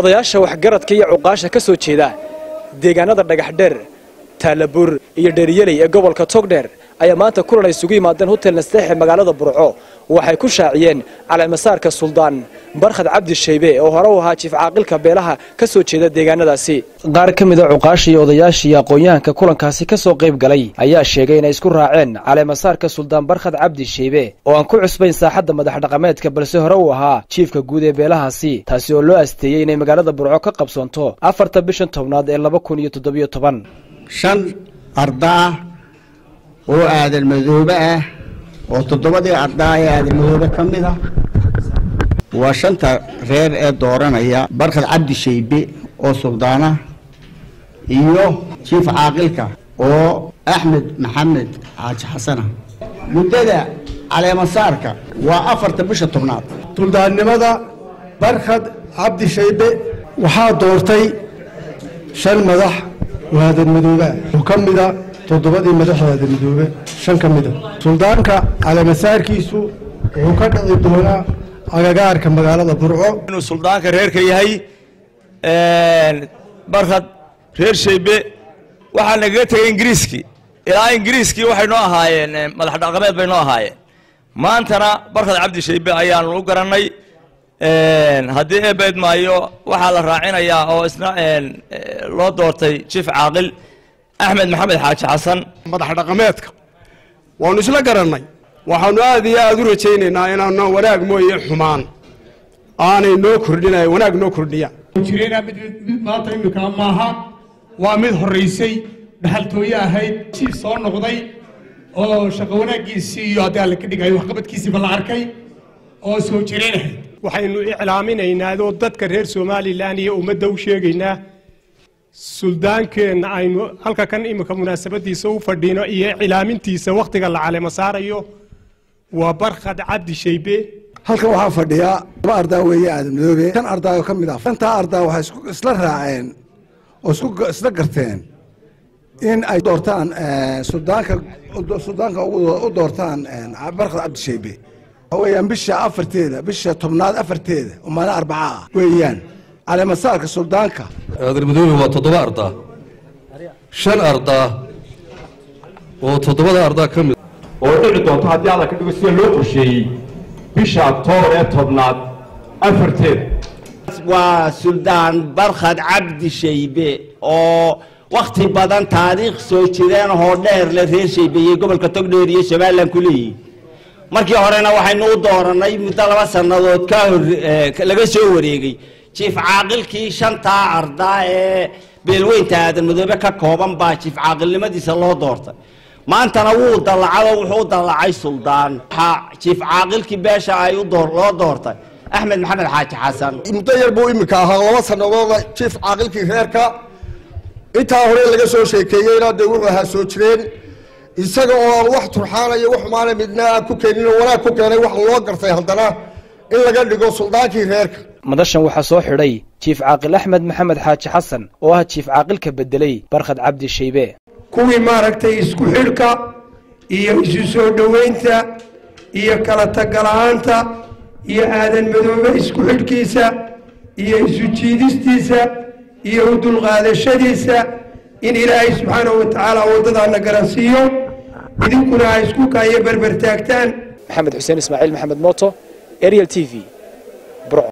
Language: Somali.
odayaasha waxgaradka iyo cuqaasha ka soo jeeda. Deegaanada dhagaxdheer taalabuur iyo dheeryeley ee gobolka togdheer ayaa maanta kulan ay isugu yimaadeen hotel nasteexe magaalada burco waxay ku shaaciyeen caleemasaarka suldaan. Barkhad cabdi shaybe oo hore u ahaa jiif caaqilka beelaha ka soo jeeda deegaanadaasi. Qaar ka mid a cuqaasha iyo odayaasha iyo aqoon-yahanka kulankaasi ka soo qayb galay ayaa sheegay inay isku raaceen caleemasaarka suldaan barkhad cabdi shaybe oo aan ku cusbayn saaxadda madax dhaqameedka balse hore uu ahaa jiifka guud ee beelahaasi taasi oo loo asteeyey inay magaalada burco ka qabsoonto afarta bishan tobnaad ee laba kun iyo toddobiyo toban. Shan arda ah oo aadan madoobe ah oo toddobadii ardaa ee aadan madoobe ka mid ah. Waa shanta reer ee dooranaya barkhad cabdi shaybe oo suldaana iyo jiif caaqilka oo axmed maxamed xaaji xasana. Muddada caleemasaarka waa afarta bisha tobnaad. Suldaannimada barkhad cabdi shaybe waxaa doortay shan madax oo ah oo ka mida toddobadii madaxa aadan madoobe shan ka mida suldaanka caleemasaarkiisu wuxuu ka dhici doonaa agagaarka magaalada burco. Inuu suldaanka reerka yahay barkhad reer shaybe waxaa nagaga tegay ingiriiskii ilaa ingiriiskii waxay noo ahaayeen madax dhaqameed bay noo ahaayeen. Maantana barkhad cabdi shaybe ayaanu u garannay haddii eebeed maayo waxaa la raacinayaa oo isna loo doortay jiif caaqil axmed maxamed xaaji xasan madax dhaqameedka. Waanu isla garannay waxaanu aad iyo aada u rajaynaynaa inaana wanaag mooye xumaan. Aanay noo kordhinay wanaag noo kordhiyaan jireenaa mid mid maanta imika maaha. Waa mid horraysay dhaxaltooye ahayd jiif soo noqday oo shaqo wanaaggiisii iyo haddii alla ka dhigayo waxqabadkiisiiba la arkay oo soo jireen ahayd. Waxaynu iclaaminaynaa oo dadka reer somalilan iyo ummadda u sheegaynaa suldaankeenna aynu halka kan imika munaasabadiisa u fadhiino iyo iclaamintiisa wakhtiga la caleema saarayo waa barkhad cabdi shaybe. Halkan waxaa fadhiya laba ardaa weeye aadan madoobe shan ardaa oo ka mid ah shantaa ardaa waxay isla raaceen oo isla garteen in ay doortaan suldaanka suldaanka u doortaan barkhad cabdi shaybe. Waxa weeyaan bisha afarteeda bisha tobnaad afarteeda oo maalin arbaca ah weeyaan caleemasaarka suldaanka aadan madoobe waa toddoba ardaa shan ardaa oo toddobada ardaa ka mid. Oo dhici doonto haddii alla ka dhigo sida loo qorsheeyey bisha oktoobar ee tobnaad afarteeda waa suldaan barkhad cabdi shaybe oo wakhti badan taariikh soo jireen hoo dheer le reer shaybeeyey gobolka togdheer iyo somalilan ku leeyihiin markii horena waxaynu u doorannay muddo laba sannadood ka hor laga soo wareegay jiif caaqilkii shantaa ardaa ee beelweynta aadan madoobe ka kooban baa jiif caaqilnimadiisa loo doortay. Maantana wuu dallacado wuxuu u dallacay suldaan. Jiif caaqilkii beesha ay loo doortay. Axmed maxamed xaaji xasan. Muddo yar buu iminka ahaa laba sannadood jiif caaqilkii reerka. Intaa hore laga soo sheekeeyeyna dee wuxuu ahaa soo jireen. Isaga oo wax turxaanaya wax xumaana midna aan ku keenin wanaag ku keenay wax loo gartay haddana in laga dhigo suldaankii reerka. Madashan waxaa soo xidhay jiif caaqil axmed maxamed xaaji xasan oo ah jiif caaqilka beddeley barkhad cabdi shaybe kuwii maaragtay isku xidhka iyo isu soo dhoweynta iyo kala tagala'aanta iyo aadan madoobe isku xidhkiisa iyo isu jiidistiisa iyo u dulqaadashadiisa in ilaahay subxaanahu wa tacaala waddadaana garansiiyo idinkuna ay isku kaayo berber taagtaan. Maxamed xuseen ismaaciil maxamed mooto ariel t v. Burco